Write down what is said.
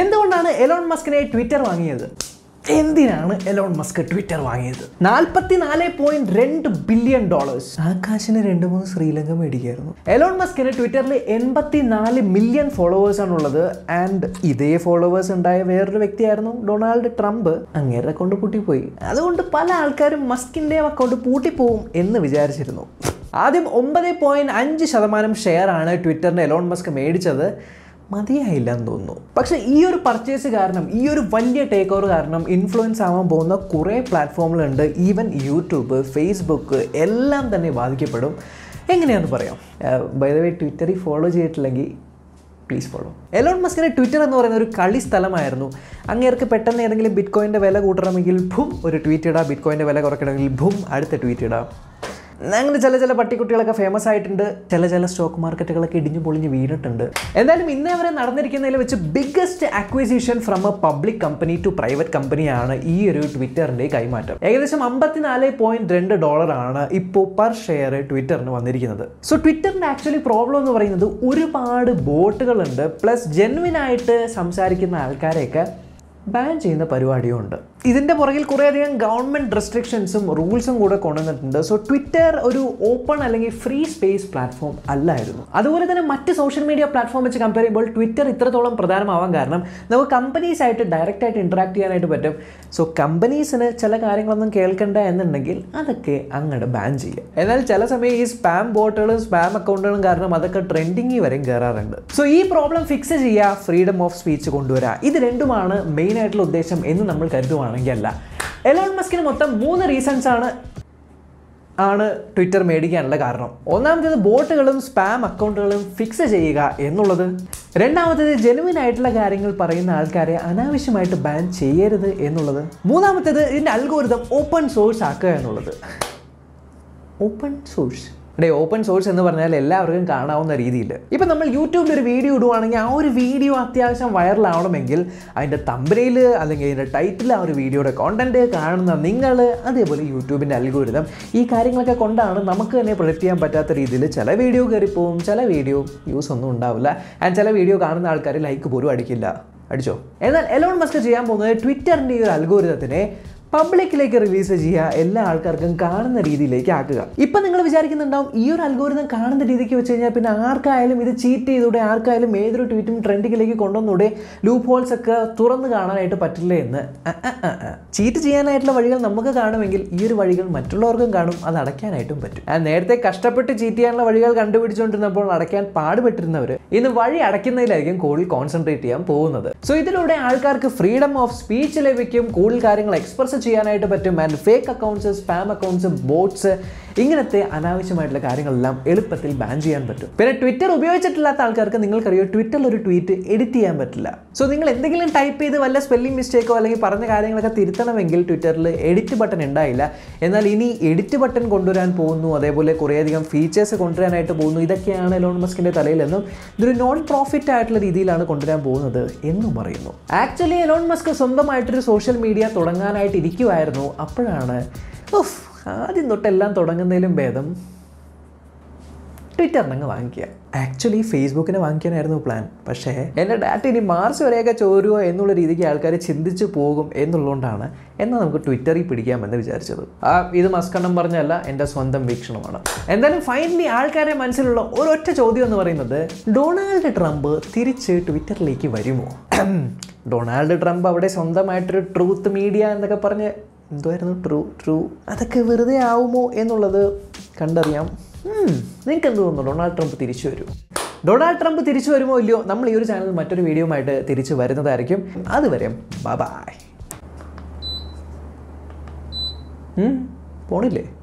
എന്തുകൊണ്ടാണ് Elon മസ്കിനെ Twitter വാങ്ങിയത്? എന്തിനാണ് എലോൺ മസ്ക് ട്വിറ്റർ വാങ്ങിയത്? നാൽപ്പത്തി നാല് പോയിന്റ് രണ്ട് ബില്യൺ ഡോളേഴ്സ്. ആകാശിന് രണ്ട് മൂന്ന് ശ്രീലങ്ക മേടിക്കായിരുന്നു. എലോൺ മസ്കിന് ട്വിറ്ററിൽ എൺപത്തി നാല് മില്യൺ ഫോളോവേഴ്സ് ആണ് ഉള്ളത്. ആൻഡ് ഇതേ ഫോളോവേഴ്സ് ഉണ്ടായ വേറൊരു വ്യക്തിയായിരുന്നു ഡൊണാൾഡ് ട്രംപ്. അങ്ങേരുടെ അക്കൗണ്ട് പൂട്ടിപ്പോയി. അതുകൊണ്ട് പല ആൾക്കാരും മസ്കിന്റെ അക്കൗണ്ട് പൂട്ടിപ്പോവും എന്ന് വിചാരിച്ചിരുന്നു. ആദ്യം ഒമ്പത് പോയിന്റ് അഞ്ച് ശതമാനം ഷെയർ ആണ് ട്വിറ്ററിന് എലോൺ മസ്ക് മേടിച്ചത്. മതിയായില്ല എന്ന് തോന്നുന്നു. പക്ഷെ ഈ ഒരു പർച്ചേസ് കാരണം ഈ ഒരു വലിയ ടേക്ക് ഓവർ കാരണം ഇൻഫ്ലുവൻസ് ആവാൻ പോകുന്ന കുറേ പ്ലാറ്റ്ഫോമുകളുണ്ട് ഈവൻ യൂട്യൂബ് ഫേസ്ബുക്ക് എല്ലാം തന്നെ ബാധിക്കപ്പെടും. എങ്ങനെയാണെന്ന് പറയാം? ബൈ ദ വേ ട്വിറ്ററിൽ ഫോളോ ചെയ്തിട്ടില്ലെങ്കിൽ പ്ലീസ് ഫോളോ എലോൺ മസ്കിന് ട്വിറ്റർ എന്ന് പറയുന്ന ഒരു കളി സ്ഥലമായിരുന്നു. അങ്ങേർക്ക് പെട്ടെന്ന് ഏതെങ്കിലും ബിറ്റ് കോയിന്റെ വില കൂട്ടണമെങ്കിൽ ഭും ഒരു ട്വീറ്റ് ഇടാം. ബിറ്റ് കോയിന്റെ വില കുറയ്ക്കണമെങ്കിൽ ഭും അടുത്ത ട്വീറ്റ് ഇടാം. അങ്ങനെ ചില ചില പട്ടിക്കുട്ടികളൊക്കെ ഫേമസ് ആയിട്ടുണ്ട്. ചില ചില സ്റ്റോക്ക് മാർക്കറ്റുകളൊക്കെ ഇടിഞ്ഞു പൊളിഞ്ഞ് വീണിട്ടുണ്ട്. എന്തായാലും ഇന്നേ വരെ നടന്നിരിക്കുന്നതിൽ വെച്ച് biggest acquisition from a public company to private കമ്പനിയാണ് ഈ ഒരു ട്വിറ്ററിന്റെ കൈമാറ്റം. ഏകദേശം അമ്പത്തിനാല് പോയിന്റ് രണ്ട് ഡോളറാണ് ഇപ്പോൾ പെർ ഷെയർ ട്വിറ്ററിന് വന്നിരിക്കുന്നത്. സോ ട്വിറ്ററിന്റെ ആക്ച്വലി പ്രോബ്ലം എന്ന് പറയുന്നത് ഒരുപാട് ബോട്ടുകളുണ്ട്. പ്ലസ് ജെന്വിനായിട്ട് സംസാരിക്കുന്ന ആൾക്കാരെയൊക്കെ ബാൻ ചെയ്യുന്ന പരിപാടിയും ഉണ്ട് ഇതിന്റെ പുറകിൽ കുറേയധികം ഗവൺമെന്റ് റെസ്ട്രിക്ഷൻസും റൂൾസും കൂടെ കൊണ്ടുവന്നിട്ടുണ്ട്. സോ ട്വിറ്റർ ഒരു ഓപ്പൺ അല്ലെങ്കിൽ ഫ്രീ സ്പേസ് പ്ലാറ്റ്ഫോം അല്ലായിരുന്നു. അതുപോലെ തന്നെ മറ്റ് സോഷ്യൽ മീഡിയ പ്ലാറ്റ്ഫോം വെച്ച് കമ്പയർ ചെയ്യുമ്പോൾ ട്വിറ്റർ ഇത്രത്തോളം പ്രധാനമാവാൻ കാരണം നമുക്ക് കമ്പനീസായിട്ട് ഡയറക്റ്റായിട്ട് ഇൻട്രാക്ട് ചെയ്യാനായിട്ട് പറ്റും. സോ കമ്പനീസിന് ചില കാര്യങ്ങളൊന്നും കേൾക്കണ്ട എന്നുണ്ടെങ്കിൽ അതൊക്കെ അങ്ങോട്ട് ബാൻ ചെയ്യുക എന്നാൽ ചില സമയം ഈ സ്പാം ബോട്ടുകളും സ്പാം അക്കൗണ്ടുകളും കാരണം അതൊക്കെ ട്രെൻഡിങ്ങിൽ വരെയും കയറാറുണ്ട് സോ ഈ പ്രോബ്ലം ഫിക്സ് ചെയ്യുക ഫ്രീഡം ഓഫ് സ്പീച്ച് കൊണ്ടുവരിക ഇത് രണ്ടുമാണ് മെയിനായിട്ടുള്ള ഉദ്ദേശം എന്ന് നമ്മൾ കരുതുവാണെങ്കിൽ അല്ല. എലോൺ മസ്കിന് മൊത്തം മൂന്ന് റീസൺസ് ആണ് ആണ് ട്വിറ്റർ മേടിക്കാനുള്ള കാരണം. ഒന്നാമത്തേത് ബോട്ടുകളും സ്പാം അക്കൗണ്ടുകളും ഫിക്സ് ചെയ്യുക എന്നുള്ളത്. രണ്ടാമത്തേത് ജെനുവിൻ ആയിട്ടുള്ള കാര്യങ്ങൾ പറയുന്ന ആൾക്കാരെ അനാവശ്യമായിട്ട് ബാൻ ചെയ്യരുത് എന്നുള്ളത്. മൂന്നാമത്തേത് ഇതിന്റെ അൽഗോരിതം ഓപ്പൺ സോഴ്സ് ആക്കുക എന്നുള്ളത്. ഓപ്പൺ സോഴ്സ് ഇവിടെ ഓപ്പൺ സോഴ്സ് എന്ന് പറഞ്ഞാൽ എല്ലാവർക്കും കാണാവുന്ന രീതിയിൽ ഇപ്പം നമ്മൾ യൂട്യൂബിൽ ഒരു വീഡിയോ ഇടുവാണെങ്കിൽ ആ ഒരു വീഡിയോ അത്യാവശ്യം വൈറലാവണമെങ്കിൽ അതിന്റെ തമ്പനയിൽ അല്ലെങ്കിൽ അതിന്റെ ടൈറ്റിൽ ആ ഒരു വീഡിയോയുടെ കോണ്ടന്റ് കാണുന്ന നിങ്ങൾ അതേപോലെ യൂട്യൂബിന്റെ അൽഗോരിതം ഈ കാര്യങ്ങളൊക്കെ കൊണ്ടാണ് നമുക്ക് തന്നെ പ്രൊഡക്റ്റ് ചെയ്യാൻ പറ്റാത്ത രീതിയിൽ ചില വീഡിയോ കയറിപ്പോവും ചില വീഡിയോ യൂസ് ഒന്നും ഉണ്ടാവില്ല. ആൻഡ് ചില വീഡിയോ കാണുന്ന ആൾക്കാർ ലൈക്ക് പോലും അടിക്കില്ല. അടിച്ചോ? എന്നാൽ എലോൺ മസ്ക് ചെയ്യാൻ പോകുന്നത് ട്വിറ്ററിന്റെ ഈ ഒരു അൽഗോരിതത്തിനെ പബ്ലിക്കിലേക്ക് റിലീസ് ചെയ്യുക എല്ലാ ആൾക്കാർക്കും കാണുന്ന രീതിയിലേക്ക് ആക്കുക. ഇപ്പം നിങ്ങൾ വിചാരിക്കുന്നുണ്ടാവും ഈ ഒരു അൽഗോരിതം കാണുന്ന രീതിക്ക് വെച്ച് കഴിഞ്ഞാൽ പിന്നെ ആർക്കായാലും ഇത് ചീറ്റ് ചെയ്തൂടെ ആർക്കായാലും ഏതൊരു ട്വീറ്റും ട്രെൻഡിങ്ങിലേക്ക് കൊണ്ടുവന്നൂടെ ലൂപ്പ് ഹോൾസ് ഒക്കെ തുറന്ന് കാണാനായിട്ട് പറ്റില്ല എന്ന്. ചീറ്റ് ചെയ്യാനായിട്ടുള്ള വഴികൾ നമുക്ക് കാണുമെങ്കിൽ ഈ ഒരു വഴികൾ മറ്റുള്ളവർക്കും കാണും അത് അടയ്ക്കാനായിട്ടും പറ്റും. നേരത്തെ കഷ്ടപ്പെട്ട് ചീറ്റ് ചെയ്യാനുള്ള വഴികൾ കണ്ടുപിടിച്ചുകൊണ്ടിരുന്നപ്പോൾ അടയ്ക്കാൻ പാടുപെട്ടിരുന്നവർ ഇന്ന് വഴി അടയ്ക്കുന്നതിലായിരിക്കും കൂടുതൽ കോൺസെൻട്രേറ്റ് ചെയ്യാൻ പോകുന്നത്. സോ ഇതിലൂടെ ആൾക്കാർക്ക് ഫ്രീഡം ഓഫ് സ്പീച്ച് ലഭിക്കും കൂടുതൽ കാര്യങ്ങൾ എക്സ്പ്രസ് ചെയ്യാനായിട്ട് പറ്റും. And fake accounts spam accounts bots ഇങ്ങനത്തെ അനാവശ്യമായിട്ടുള്ള കാര്യങ്ങളെല്ലാം എളുപ്പത്തിൽ ബാൻ ചെയ്യാൻ പറ്റും. പിന്നെ ട്വിറ്റർ ഉപയോഗിച്ചിട്ടില്ലാത്ത ആൾക്കാർക്ക് നിങ്ങൾക്കറിയോ? ട്വിറ്ററിൽ ഒരു ട്വീറ്റ് എഡിറ്റ് ചെയ്യാൻ പറ്റില്ല. സോ നിങ്ങൾ എന്തെങ്കിലും ടൈപ്പ് ചെയ്ത് വല്ല സ്പെല്ലിംഗ് മിസ്റ്റേക്കോ അല്ലെങ്കിൽ പറഞ്ഞ കാര്യങ്ങളൊക്കെ തിരുത്തണമെങ്കിൽ ട്വിറ്ററിൽ എഡിറ്റ് ബട്ടൺ ഉണ്ടായില്ല. എന്നാൽ ഇനി എഡിറ്റ് ബട്ടൺ കൊണ്ടുവരാൻ പോകുന്നു അതേപോലെ കുറേയധികം ഫീച്ചേഴ്സ് കൊണ്ടുവരാനായിട്ട് പോകുന്നു ഇതൊക്കെയാണ് എലോൺ മസ്കിന്റെ തലയിലെന്നും ഇതൊരു നോൺ പ്രോഫിറ്റ് ആയിട്ടുള്ള രീതിയിലാണ് കൊണ്ടുവരാൻ പോകുന്നത് എന്നും പറയുന്നു ആക്ച്വലി എലോൺ മസ്ക് സ്വന്തമായിട്ടൊരു സോഷ്യൽ മീഡിയ തുടങ്ങാനായിട്ട് ഇരിക്കുമായിരുന്നു അപ്പോഴാണ് ഉഫ് ആദ്യം തൊട്ടെല്ലാം തുടങ്ങുന്നതിലും ഭേദം ട്വിറ്ററിനങ്ങ് വാങ്ങിക്കുക. ആക്ച്വലി ഫേസ്ബുക്കിനെ വാങ്ങിക്കാനായിരുന്നു പ്ലാൻ പക്ഷേ എന്റെ ഡാറ്റ ഇനി മാർച്ച് വരെയൊക്കെ ചോരുമോ എന്നുള്ള രീതിക്ക് ആൾക്കാർ ചിന്തിച്ചു പോകും എന്നുള്ളതുകൊണ്ടാണ് എന്നാൽ നമുക്ക് ട്വിറ്ററിൽ പിടിക്കാമെന്ന് വിചാരിച്ചത്. ആ ഇത് മസ്കണ്ണം പറഞ്ഞല്ല എന്റെ സ്വന്തം വീക്ഷണമാണ്. എന്തായാലും ഫൈനലി ആൾക്കാരുടെ മനസ്സിലുള്ള ഒരൊറ്റ ചോദ്യം എന്ന് പറയുന്നത് ഡൊണാൾഡ് ട്രംപ് തിരിച്ച് ട്വിറ്ററിലേക്ക് വരുമോ? ഡൊണാൾഡ് ട്രംപ് അവിടെ സ്വന്തമായിട്ടൊരു ട്രൂത്ത് മീഡിയ എന്നൊക്കെ പറഞ്ഞ് എന്തുമായിരുന്നു ട്രൂ ട്രൂ. അതൊക്കെ വെറുതെ ആവുമോ എന്നുള്ളത് കണ്ടറിയാം. നിങ്ങൾക്ക് എന്ത് തോന്നുന്നു? ഡൊണാൾഡ് ട്രംപ് തിരിച്ചു വരും. ഡൊണാൾഡ് ട്രംപ് തിരിച്ചു വരുമോ ഇല്ലയോ? നമ്മൾ ഈ ഒരു ചാനൽ മറ്റൊരു വീഡിയോയുമായിട്ട് തിരിച്ചു വരുന്നതായിരിക്കും. അതുവരെ ബൈ പോണില്ലേ?